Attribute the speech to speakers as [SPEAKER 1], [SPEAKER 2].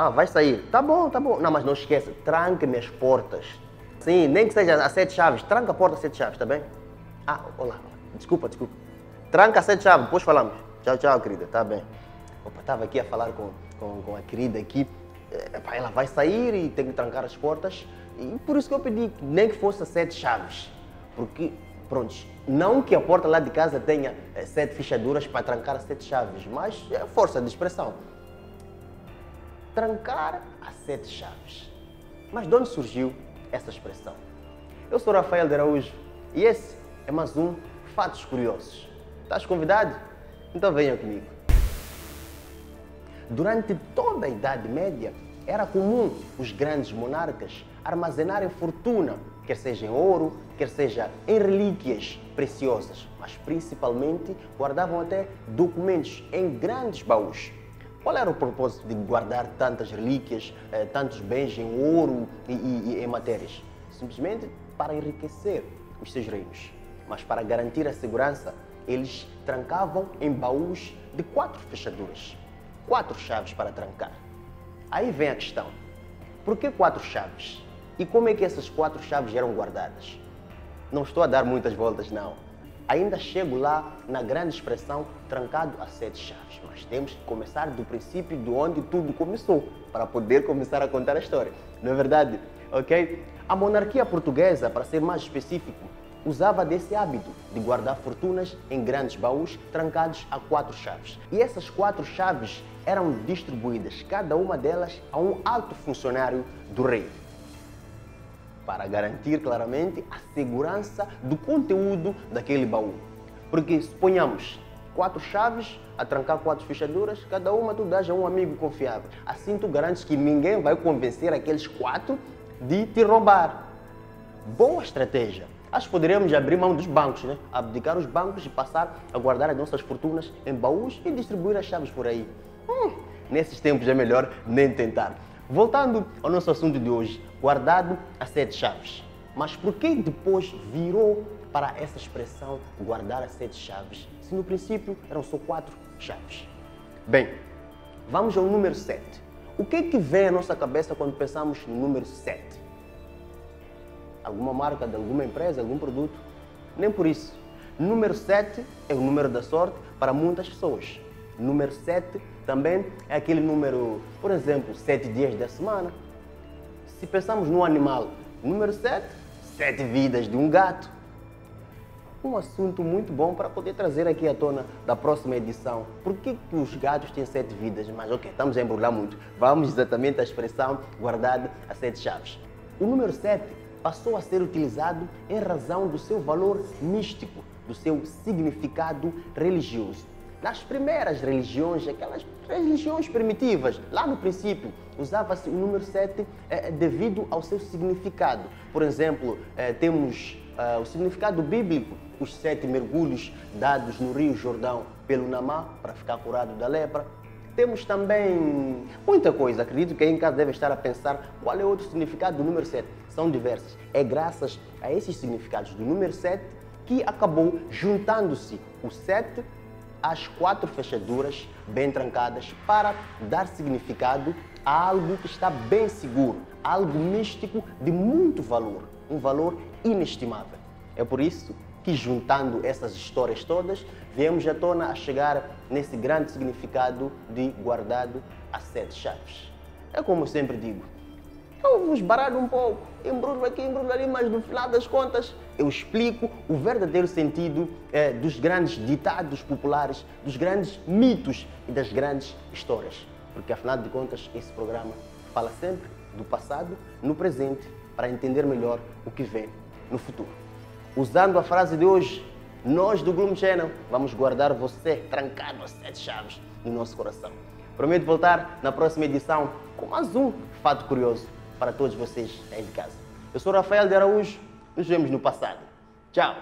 [SPEAKER 1] Ah, vai sair. Tá bom, tá bom. Não, mas não esqueça, tranque minhas portas. Sim, nem que seja a sete chaves. Tranca a porta a sete chaves, tá bem? Ah, olá. Desculpa, desculpa. Tranca a sete chaves, depois falamos. Tchau, tchau, querida. Tá bem. Opa, estava aqui a falar com, com, com a querida aqui. É, pá, ela vai sair e tem que trancar as portas. E por isso que eu pedi nem que fosse a sete chaves. Porque, pronto, não que a porta lá de casa tenha é, sete fechaduras para trancar as sete chaves, mas é força de expressão trancar a sete chaves. Mas de onde surgiu essa expressão? Eu sou Rafael de Araújo e esse é mais um Fatos Curiosos. Estás convidado? Então venha comigo. Durante toda a Idade Média, era comum os grandes monarcas armazenarem fortuna, quer seja em ouro, quer seja em relíquias preciosas, mas principalmente guardavam até documentos em grandes baús. Qual era o propósito de guardar tantas relíquias, eh, tantos bens em ouro e, e, e em matérias? Simplesmente para enriquecer os seus reinos. Mas para garantir a segurança, eles trancavam em baús de quatro fechaduras, quatro chaves para trancar. Aí vem a questão: por que quatro chaves? E como é que essas quatro chaves eram guardadas? Não estou a dar muitas voltas, não ainda chego lá na grande expressão trancado a sete chaves. Mas temos que começar do princípio de onde tudo começou para poder começar a contar a história. Não é verdade? Ok? A monarquia portuguesa, para ser mais específico, usava desse hábito de guardar fortunas em grandes baús trancados a quatro chaves. E essas quatro chaves eram distribuídas, cada uma delas, a um alto funcionário do rei para garantir claramente a segurança do conteúdo daquele baú. Porque suponhamos quatro chaves a trancar quatro fechaduras, cada uma tu dás a um amigo confiável. Assim tu garantes que ninguém vai convencer aqueles quatro de te roubar. Boa estratégia. Acho que poderíamos abrir mão dos bancos, né? abdicar os bancos e passar a guardar as nossas fortunas em baús e distribuir as chaves por aí. Hum, nesses tempos é melhor nem tentar. Voltando ao nosso assunto de hoje, guardado a sete chaves. Mas por que depois virou para essa expressão guardar as sete chaves, se no princípio eram só quatro chaves? Bem, vamos ao número 7. O que é que vem à nossa cabeça quando pensamos no número 7? Alguma marca de alguma empresa, algum produto? Nem por isso. Número 7 é o número da sorte para muitas pessoas. Número 7 também é aquele número, por exemplo, 7 dias da semana. Se pensamos no animal, número 7, 7 vidas de um gato. Um assunto muito bom para poder trazer aqui à tona da próxima edição. Por que, que os gatos têm sete vidas? Mas ok, estamos a embrulhar muito. Vamos exatamente à expressão guardada a sete chaves. O número 7 passou a ser utilizado em razão do seu valor místico, do seu significado religioso. Nas primeiras religiões, aquelas religiões primitivas, lá no princípio, usava-se o número 7 eh, devido ao seu significado. Por exemplo, eh, temos eh, o significado bíblico, os sete mergulhos dados no Rio Jordão pelo Namá para ficar curado da lepra. Temos também muita coisa, acredito que aí em casa deve estar a pensar qual é outro significado do número 7. São diversos. É graças a esses significados do número 7 que acabou juntando-se o 7 as quatro fechaduras bem trancadas para dar significado a algo que está bem seguro, algo místico de muito valor, um valor inestimável. É por isso que, juntando essas histórias todas, viemos à tona a chegar nesse grande significado de guardado a sete chaves. É como eu sempre digo, eu vos baralho um pouco, embrulho aqui, embrulho ali, mas no final das contas eu explico o verdadeiro sentido eh, dos grandes ditados populares, dos grandes mitos e das grandes histórias. Porque afinal de contas esse programa fala sempre do passado no presente para entender melhor o que vem no futuro. Usando a frase de hoje, nós do Gloom Channel vamos guardar você trancado a sete chaves no nosso coração. Prometo voltar na próxima edição com mais um fato curioso para todos vocês aí de casa. Eu sou Rafael de Araújo, nos vemos no passado. Tchau!